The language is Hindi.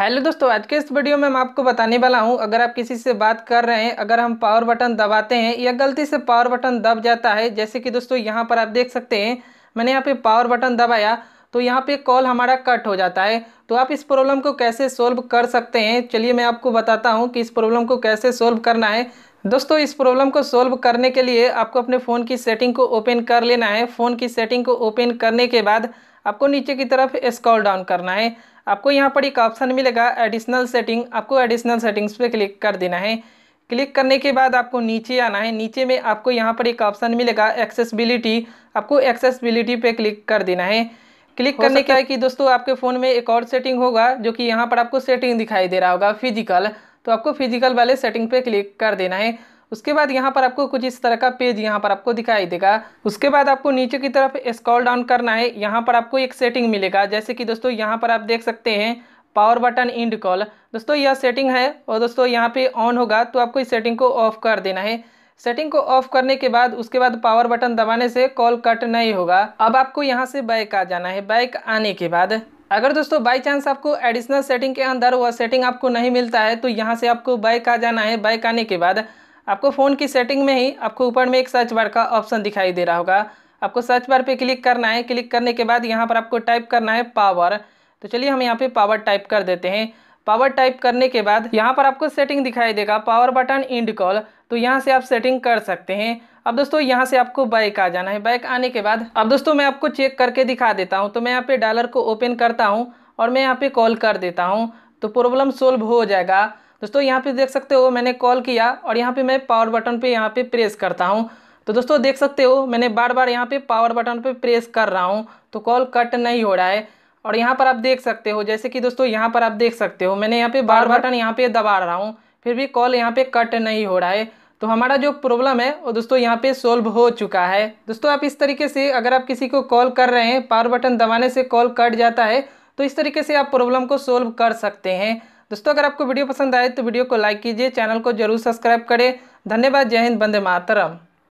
हेलो दोस्तों, आज के इस वीडियो में मैं आपको बताने वाला हूँ, अगर आप किसी से बात कर रहे हैं, अगर हम पावर बटन दबाते हैं या गलती से पावर बटन दब जाता है, जैसे कि दोस्तों यहाँ पर आप देख सकते हैं, मैंने यहाँ पे पावर बटन दबाया तो यहाँ पे कॉल हमारा कट हो जाता है। तो आप इस प्रॉब्लम को कैसे सोल्व कर सकते हैं, चलिए मैं आपको बताता हूँ कि इस प्रॉब्लम को कैसे सोल्व करना है। दोस्तों, इस प्रॉब्लम को सोल्व करने के लिए आपको अपने फ़ोन की सेटिंग को ओपन कर लेना है। फ़ोन की सेटिंग को ओपन करने के बाद आपको नीचे की तरफ़ स्क्रॉल डाउन करना है। आपको यहाँ पर एक ऑप्शन मिलेगा एडिशनल सेटिंग आपको एडिशनल सेटिंग्स पे क्लिक कर देना है। क्लिक करने के बाद आपको नीचे आना है। नीचे में आपको यहाँ पर एक ऑप्शन मिलेगा एक्सेसबिलिटी आपको एक्सेसबिलिटी पे क्लिक कर देना है। क्लिक करने के कि दोस्तों आपके फ़ोन में एक और सेटिंग होगा जो कि यहाँ पर आपको सेटिंग दिखाई दे रहा होगा फ़िज़िकल तो आपको फ़िज़िकल वाले सेटिंग पे क्लिक कर देना है। उसके बाद यहाँ पर आपको कुछ इस तरह का पेज यहाँ पर आपको दिखाई देगा। उसके बाद आपको नीचे की तरफ़ स्क्रॉल डाउन करना है। यहाँ पर आपको एक सेटिंग मिलेगा। जैसे कि दोस्तों, यहाँ पर आप देख सकते हैं पावर बटन इंड कॉल दोस्तों, यह सेटिंग है और दोस्तों, यहाँ पे ऑन होगा तो आपको इस सेटिंग को ऑफ़ कर देना है। सेटिंग को ऑफ़ करने के बाद, उसके बाद पावर बटन दबाने से कॉल कट नहीं होगा। अब आपको यहाँ से बैक आ जाना है। बैक आने के बाद, अगर दोस्तों बाई चांस आपको एडिशनल सेटिंग के अंदर वह सेटिंग आपको नहीं मिलता है तो यहाँ से आपको बैक आ जाना है। बैक आने के बाद आपको फ़ोन की सेटिंग में ही आपको ऊपर में एक सर्च बार का ऑप्शन दिखाई दे रहा होगा। आपको सर्च बार पे क्लिक करना है। क्लिक करने के बाद यहाँ पर आपको टाइप करना है पावर। तो चलिए हम यहाँ पे पावर टाइप कर देते हैं। पावर टाइप करने के बाद यहाँ पर आपको सेटिंग दिखाई देगा। Power button end call. तो यहाँ से आप सेटिंग कर सकते हैं। अब दोस्तों यहाँ से आपको बैक आ जाना है। बैक आने के बाद अब दोस्तों मैं आपको चेक करके दिखा देता हूँ। तो मैं यहाँ पे डॉलर को ओपन करता हूँ और मैं यहाँ पे कॉल कर देता हूँ। तो प्रॉब्लम सोल्व हो जाएगा। दोस्तों यहाँ पे देख सकते हो मैंने कॉल किया और यहाँ पे मैं पावर बटन पे यहाँ पे प्रेस करता हूँ। तो दोस्तों देख सकते हो मैंने बार बार यहाँ पे पावर बटन पे प्रेस कर रहा हूँ तो कॉल कट नहीं हो रहा है। और यहाँ पर आप देख सकते हो जैसे कि दोस्तों यहाँ पर आप देख सकते हो मैंने यहाँ पे बार बटन यहाँ पे दबा रहा हूँ फिर भी कॉल यहाँ पे कट नहीं हो रहा है। तो हमारा जो प्रॉब्लम है वो दोस्तों यहाँ पे सोल्व हो चुका है। दोस्तों आप इस तरीके से अगर आप किसी को कॉल कर रहे हैं पावर बटन दबाने से कॉल कट जाता है तो इस तरीके से आप प्रॉब्लम को सोल्व कर सकते हैं। दोस्तों, अगर आपको वीडियो पसंद आए तो वीडियो को लाइक कीजिए, चैनल को ज़रूर सब्सक्राइब करें। धन्यवाद, जय हिंद बंदे मातरम।